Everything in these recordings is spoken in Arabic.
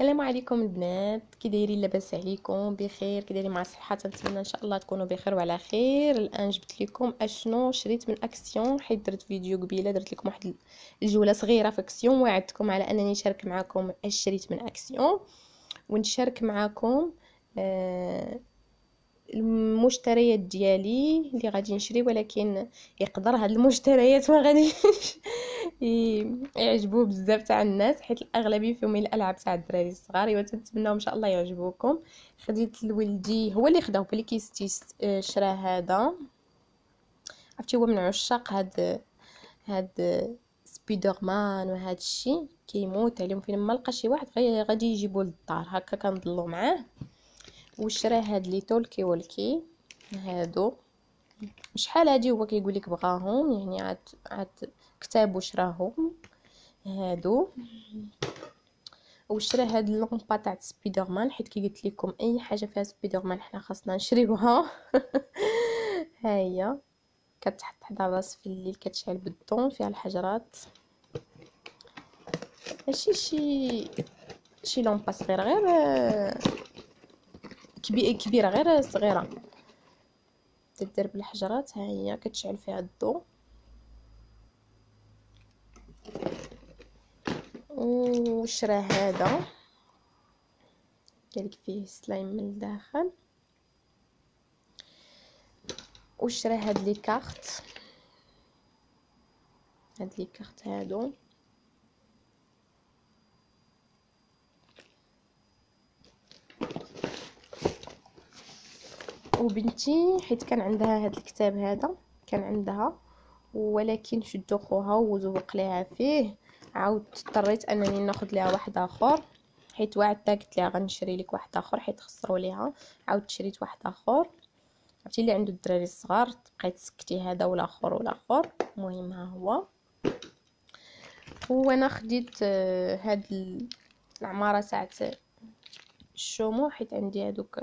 السلام عليكم البنات. كي دايرين لاباس عليكم؟ بخير. كي دايرين مع الصحة تنتمنى إن شاء الله تكونوا بخير وعلى خير. الآن جبت لكم أشنو شريت من أكسيون حيت درت فيديو قبيلة درت لكم واحد الجولة صغيرة في أكسيون وعدتكم على أنني نشارك معكم اش شريت من أكسيون. ونشارك معكم آه المشتريات ديالي اللي غادي نشري ولكن يقدر هاد المشتريات ما غاديش يعجبوا بزاف تاع الناس حيت الأغلبية فيهم الألعاب تاع الدراري الصغار. أيوا تنتمناو إن شاء الله يعجبوكم. خديت لولدي هو اللي خداه بلي كيستي شرا هذا. عرفتي هو من عشاق هاد هاد سبيدر مان وهذا الشيء كيموت عليهم. فين ما لقى شي واحد غادي يجيبوه للدار. هكا كنضلوا معاه. وشرا هاد les talkies-walkies هادو. شحال هادي هو كيقول لك بغاهم؟ يعني عاد عاد كتاب وشراهم هادو. وشرا هاد ال lampe تاع سبيدر مان حيت كي قلت لكم أي حاجة فيها سبيدر مان حنا خاصنا نشريوها. ها هي. كتحط حدا راس في الليل كتشعل بالضوء فيها الحجرات. ماشي شي شي lampe صغيره غير كبيرة غير صغيرة. تدير بالحجرات ها هي كتشعل فيها الضوء وشرا هذا. قالك فيه سلايم من الداخل. وشرا هاد les cartes؟ هاد les cartes هادو. وبنتي حيت كان عندها هاد الكتاب هذا كان عندها ولكن شدو خوها وزوق ليها فيه. عاود اضطريت أنني ناخذ ليها واحد آخر حيت وعدتها قلت لها غنشري لك واحد آخر حيت خسروا ليها. عاود شريت واحد آخر. عرفتي اللي عنده الدراري الصغار تبقاي تسكتي هذا والآخر والآخر. المهم ها هو. وأنا خديت آه، هاد العمارة تاع الشومو حيت عندي هادوك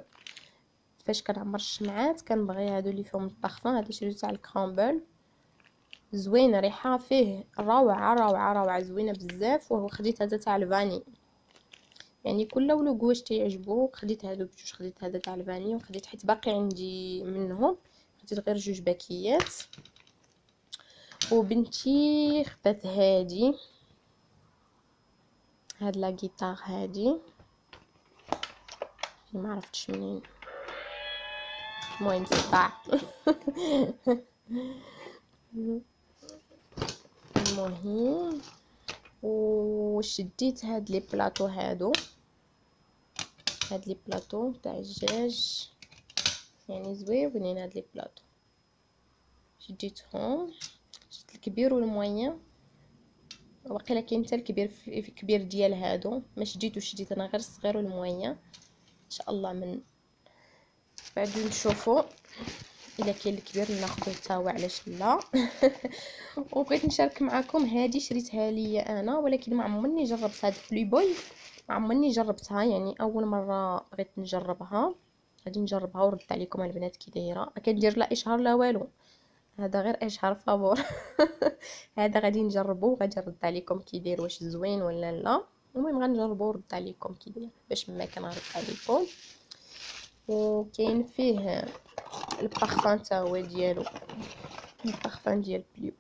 فاش كنعمر الشمعات كنبغي هادو اللي فيهم الطخفان هذا شريته تاع الكرامبل. زوينة ريحة فيه روعة روعة روعة زوينة بزاف وهو خديت هذا تاع الفاني. يعني كل ولو واش تيعجبو خديت هادو بجوج خديت هذا تاع الفاني وخديت حيت باقي عندي منهم. خديت غير جوج باكيات. وبنتي خدات هادي. هاد لا جيتار هادي. ما عرفتش منين. المهم صداع المهم وشديت هاد لي بلاطو هادو. هاد لي بلاطو تاع الدجاج يعني زويونين هاد لي بلاطو. شديتهم شديت الكبير والموين وقيلا كاين حتى الكبير في الكبير ديال هادو. ما شديتوش شديت أنا غير الصغير والموين إن شاء الله من بعد نشوفوا إلا كاين الكبير ناخذو حتى هو علاش لا. وبغيت نشارك معكم هذه شريتها لي أنا ولكن ما عمرني جربت هاد بلي بوي ما عمرني جربتها يعني أول مرة بغيت نجربها. غادي نجربها ورد عليكم البنات كي دايرة. كندير لا إشهار لا والو. هذا غير إشهار فابور هذا غادي نجربو غادي نرد عليكم كي داير واش زوين ولا لا. المهم غنجربو ورد عليكم كي داير باش ما كنرد عليكم. وكاين فيه البارفان تا هو ديالو البارفان ديال Playboy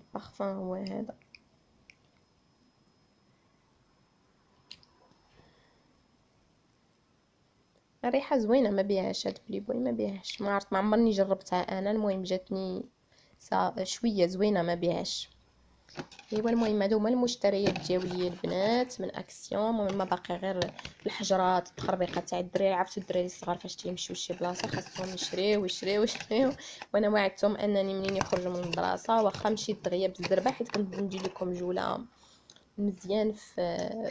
ال parfum هو هذا الريحه زوينة ما بيهاش هاد بلي بوي ما بيهاش ما عرفت ما عمرني جربتها أنا المهم جاتني شوية زوينة ما بيهاش. ايوا المهم هادو هما المشتريات ديالي البنات من اكسيون ما باقي غير الحجرات التخربيقات تاع الدراري. عرفتوا الدراري الصغار فاش تيمشيو لشي بلاصة خاصهم يشريو ويشريو ويشريو وأنا وعدتهم أنني منين يخرجوا من المدرسة واخا مشيت دغيا بالزربة حيت كنت ندير لكم جولة مزيان في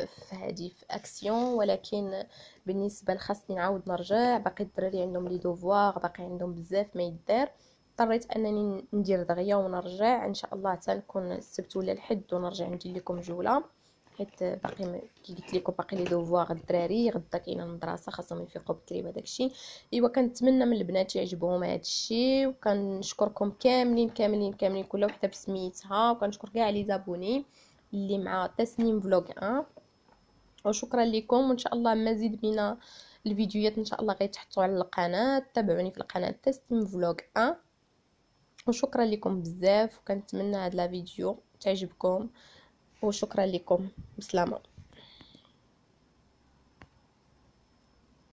في هذه في اكسيون ولكن بالنسبة لخاصني نعاود نرجع. باقي الدراري عندهم les devoirs باقي عندهم بزاف ما يدار. اضطريت انني ندير دغيا ونرجع. ان شاء الله حتى نكون السبت ولا الحد ونرجع ندير لكم جولة. حيت باقي كي قلت لكم باقي les devoirs الدراري غدا كاينة المدرسة خاصهم يفيقوا بكري بهذاك الشيء. ايوا كنتمنى من البنات يعجبهم هذا الشيء وكنشكركم كاملين كاملين كاملين كل وحده بسميتها. وكنشكر كاع les abonnés اللي مع تسنيم Vlog 1 وشكرا لكم. وإن شاء الله مزيد من الفيديوهات إن شاء الله غيتحطوا على القناة. تابعوني في القناة تسنيم Vlog 1 وشكرا لكم بزاف وكنتمنى هاد la vidéo تعجبكم وشكرا لكم. بسلامة.